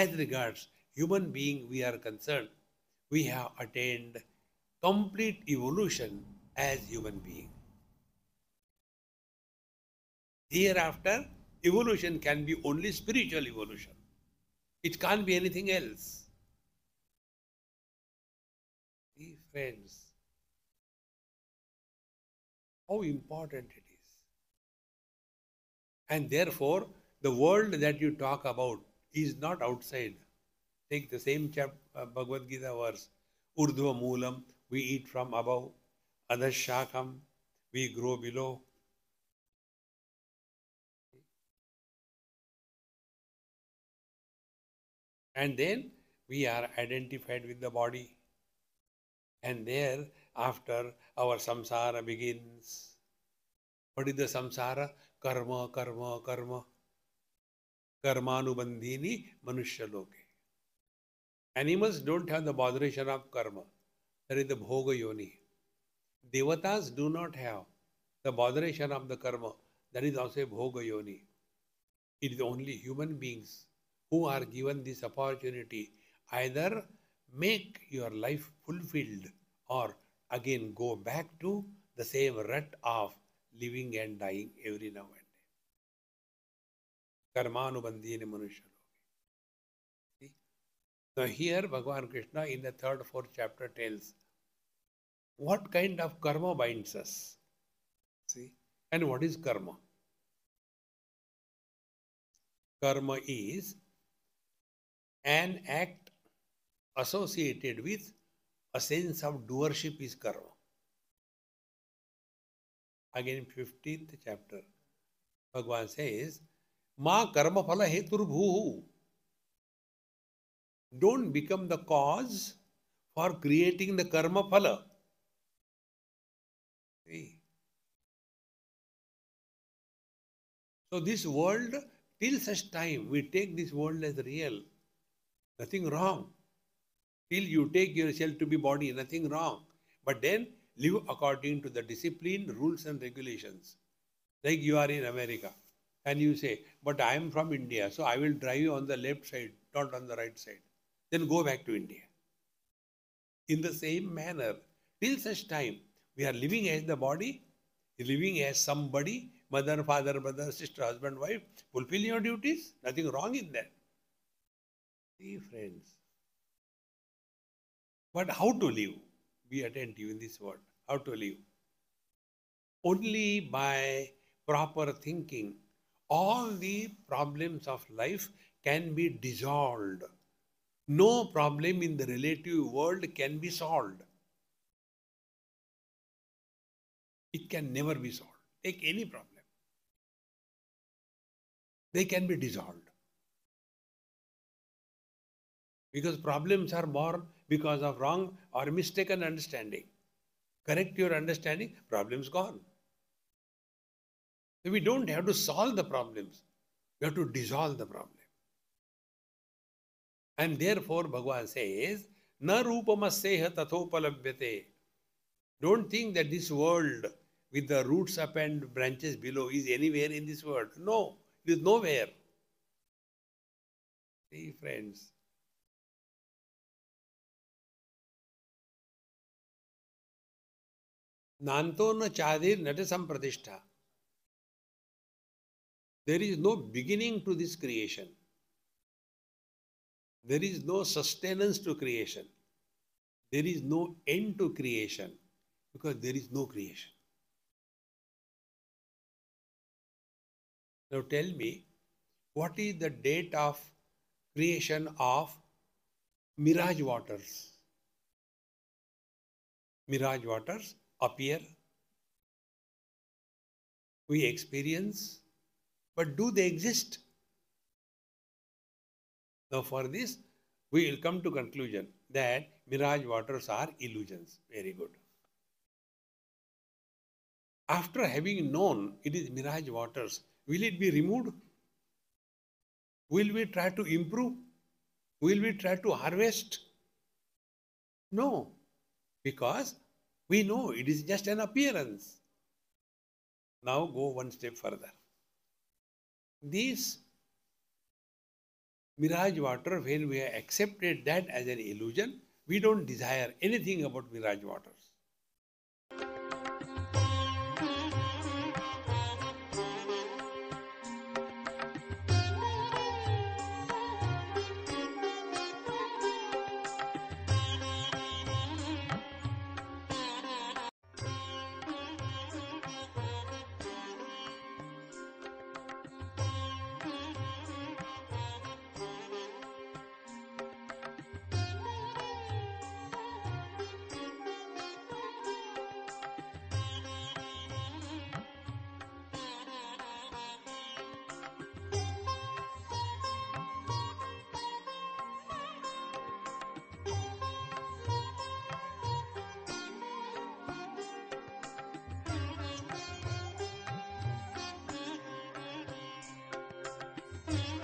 as regards human being we are concerned, we have attained complete evolution as human being. Hereafter, evolution can be only spiritual evolution. It can't be anything else. See, friends, how important it is. And therefore, the world that you talk about is not outside. Take the same chap, uh, Bhagavad Gita verse. Urdhva Moolam, we eat from above. Adhashakam, we grow below. And then we are identified with the body. And there, after our samsara begins. What is the samsara? Karma, karma, karma. कर्मानुबंधी मनुष्य लोके। Animals don't have the botheration of karma there is the भोग योनि देवताज do not have the botheration of the karma there is also भोग योनि it is only human beings who are given this opportunity either make your life fulfilled और again go back to the same rut of living and dying every नवर कर्मानुबंधी ने मनुष्य लोग here भगवान Krishna in the third fourth chapter tells what kind of karma binds us see and what is karma karma is an act associated with a sense of doership is karma again fifteenth chapter भगवान says is माँ कर्म फल हेतुर्भू। Don't become the cause for creating the karma फल so this world till such time we take this world as real nothing wrong till you take yourself to be body nothing wrong but then live according to the discipline rules and regulation like you are in America and you say, but I am from India, so I will drive you on the left side, not on the right side. Then go back to India. In the same manner, till such time, we are living as the body, living as somebody, mother, father, brother, sister, husband, wife. Fulfill your duties. Nothing wrong in that. See, friends. But how to live? Be attentive in this world. How to live? Only by proper thinking, all the problems of life can be dissolved. No problem in the relative world can be solved. It can never be solved. Take any problem. They can be dissolved. Because problems are born because of wrong or mistaken understanding. Correct your understanding, problem's gone. So we don't have to solve the problems. We have to dissolve the problem. And therefore, Bhagavan says, Na rupamasseha tathopalabhyate. Don't think that this world with the roots up and branches below is anywhere in this world. No, it is nowhere. See, friends. Nanto na chadir nata sampratishtha. There is no beginning to this creation. There is no sustenance to creation. There is no end to creation because there is no creation. Now tell me, what is the date of creation of mirage waters? Mirage waters appear, we experience, but do they exist? Now for this, we will come to conclusion that mirage waters are illusions. Very good. After having known it is mirage waters, will it be removed? Will we try to improve? Will we try to harvest? No, because we know it is just an appearance. Now go one step further. These mirage water, when we have accepted that as an illusion, we don't desire anything about mirage waters. Mm-hmm.